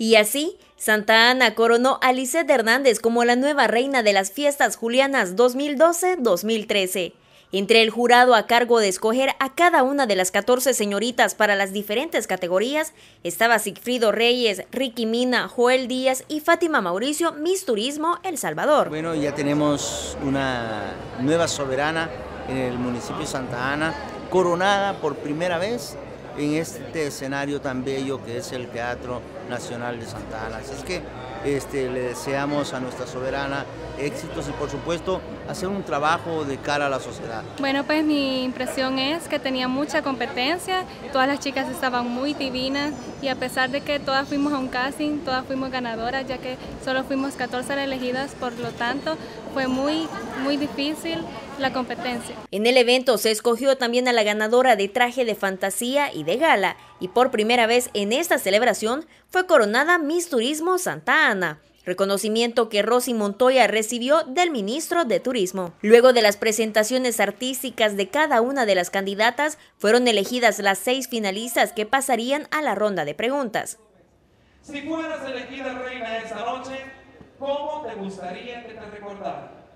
Y así, Santa Ana coronó a Lisette Hernández como la nueva reina de las fiestas julianas 2012-2013. Entre el jurado a cargo de escoger a cada una de las 14 señoritas para las diferentes categorías estaba Sigfrido Reyes, Ricky Mina, Joel Díaz y Fátima Mauricio, Miss Turismo El Salvador. Bueno, ya tenemos una nueva soberana en el municipio de Santa Ana, coronada por primera vez en este escenario tan bello que es el Teatro Nacional de Santa Ana. Así es que este, le deseamos a nuestra soberana éxitos y por supuesto hacer un trabajo de cara a la sociedad. Bueno, pues mi impresión es que tenía mucha competencia, todas las chicas estaban muy divinas y a pesar de que todas fuimos a un casting, todas fuimos ganadoras, ya que solo fuimos 14 elegidas, por lo tanto fue muy, muy difícil la competencia. En el evento se escogió también a la ganadora de traje de fantasía y de gala y por primera vez en esta celebración fue coronada Miss Turismo Santa Ana reconocimiento que Rosy Montoya recibió del ministro de Turismo. Luego de las presentaciones artísticas de cada una de las candidatas, fueron elegidas las seis finalistas que pasarían a la ronda de preguntas. Si fueras elegida reina esta noche, ¿cómo te gustaría que te recordaran?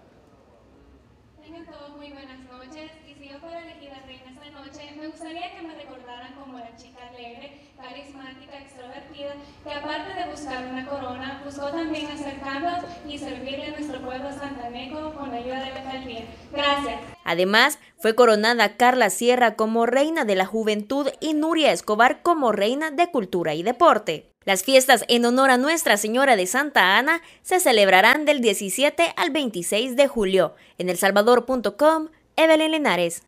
Tengan todos muy buenas noches y si yo fuera elegida reina esta noche, me gustaría que me recordaran como la chica alegre, carismática, extrovertida, que aparte de buscar una corona, buscó también hacer cambios y servirle a nuestro pueblo santaneco con la ayuda de la Gracias. Además, fue coronada Carla Sierra como reina de la juventud y Nuria Escobar como reina de cultura y deporte. Las fiestas en honor a Nuestra Señora de Santa Ana se celebrarán del 17 al 26 de julio. En elsalvador.com, Evelyn Linares.